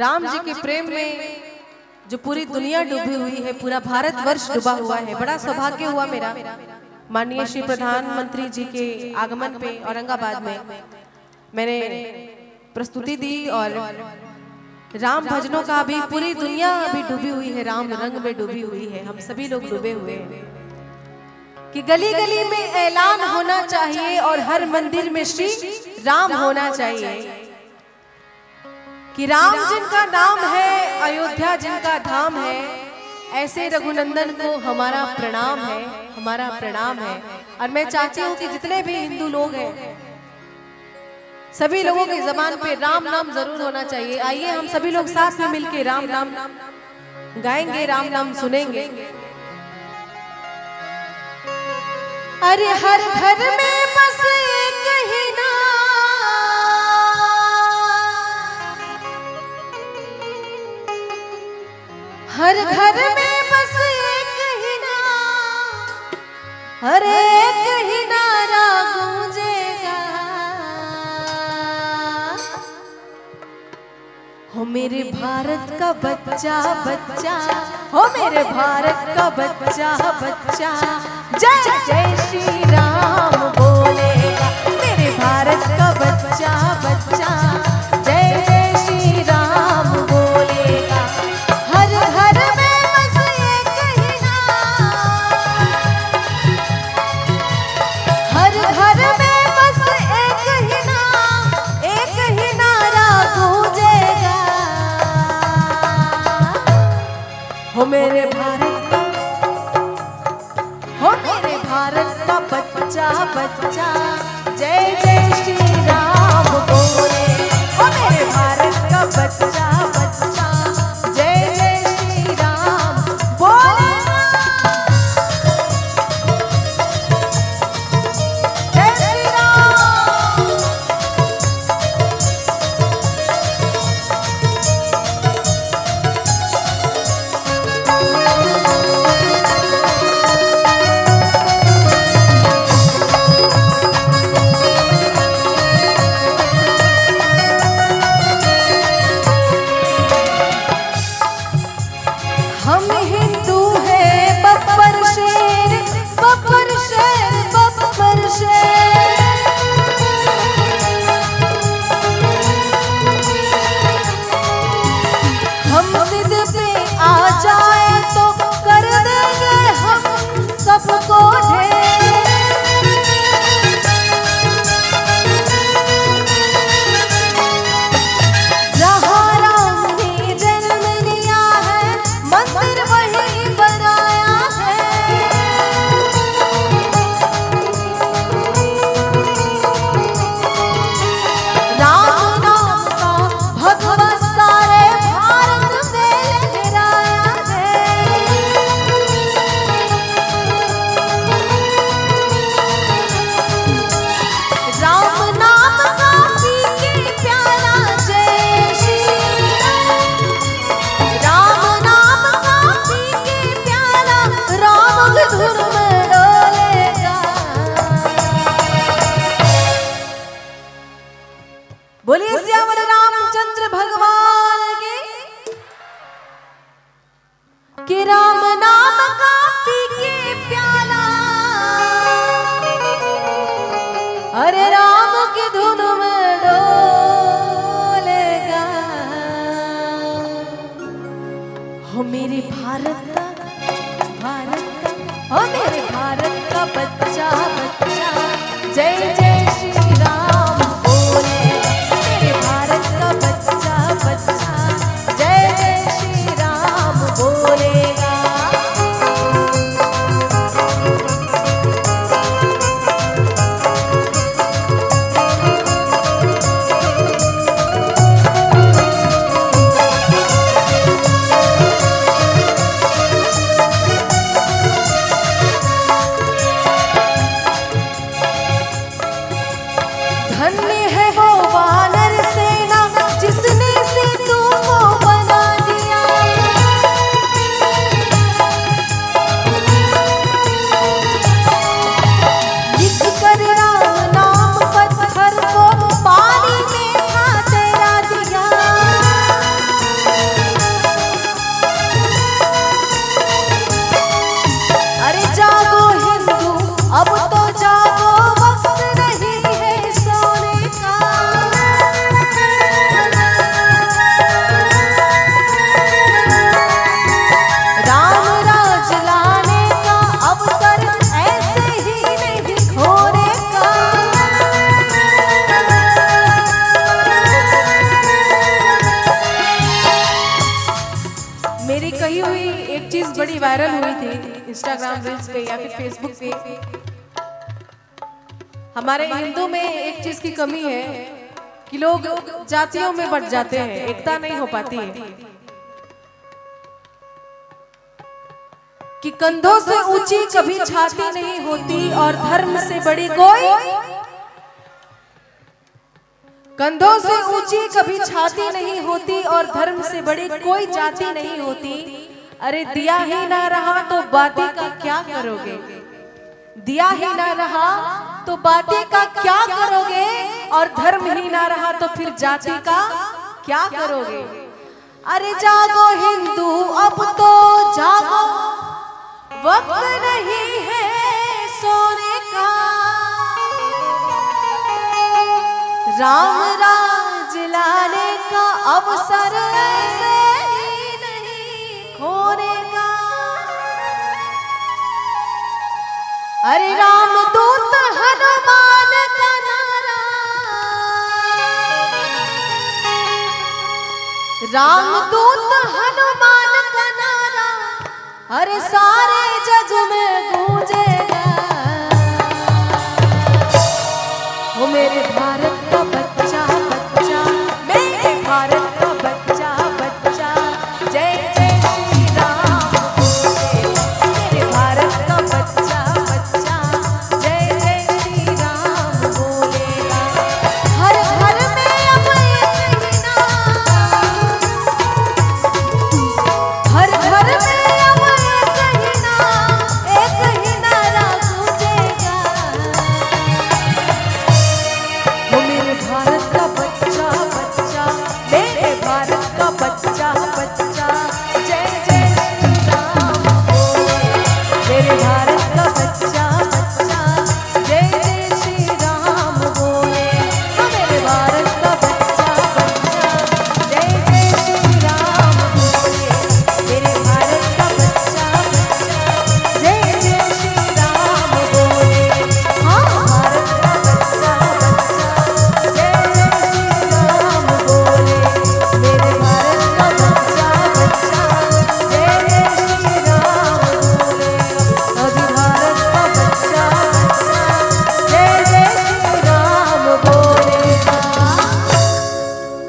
राम जी के प्रेम में जो पूरी दुनिया डूबी हुई है पूरा भारत वर्ष डूबा हुआ है। बड़ा सौभाग्य हुआ मेरा। माननीय श्री प्रधानमंत्री जी के आगमन पे औरंगाबाद में मैंने प्रस्तुति दी और राम भजनों का भी पूरी दुनिया अभी डूबी हुई है राम रंग में डूबी हुई है हम सभी लोग डूबे हुए हैं। कि गली गली में ऐलान होना चाहिए और हर मंदिर में श्री राम होना चाहिए। कि राम जिनका नाम है अयोध्या जिनका धाम है ऐसे रघुनंदन को हमारा प्रणाम है हमारा प्रणाम है। और मैं चाहती हूँ कि जितने भी हिंदू लोग हैं सभी लोगों की जबान पे राम नाम ज़रूर होना चाहिए। आइए हम सभी लोग साथ में मिलके राम नाम गाएँगे राम नाम सुनेंगे। अरे हर घर में बस एक ही हर घर में बस एक ही नाम, हर एक ही नारा गूंजेगा। हो मेरे भारत का बच्चा बच्चा, हो मेरे भारत का बच्चा बच्चा, जय जय श्री राम। हो मेरे भारत का हो मेरे भारत का बच्चा बच्चा। जय जय श्री सबको भारत इंस्टाग्राम रील्स पे या फिर फेसबुक पे। हमारे हिंदू में एक चीज़ की कमी है कि लोग जातियों में बट जाते हैं, एकता नहीं हो पाती है। कि कंधों से ऊँची कभी छाती नहीं होती और धर्म से बड़ी कोई कंधों से ऊँची कभी छाती नहीं होती और धर्म से बड़ी कोई जाति नहीं होती। अरे दिया ही ना रहा तो बाती का क्या करोगे? दिया ही ना रहा तो बाती का क्या करोगे? और धर्म ही ना रहा तो फिर जाति का क्या करोगे? अरे जागो हिंदू अब तो जागो। वक्त नहीं है सोने का। राम राज लाने का अवसर से ही। खोने का अरे राम दूत हनुमान का नारा। राम दूत हनुमान का नारा। हर सारे जग में गूंजेगा। वो मेरे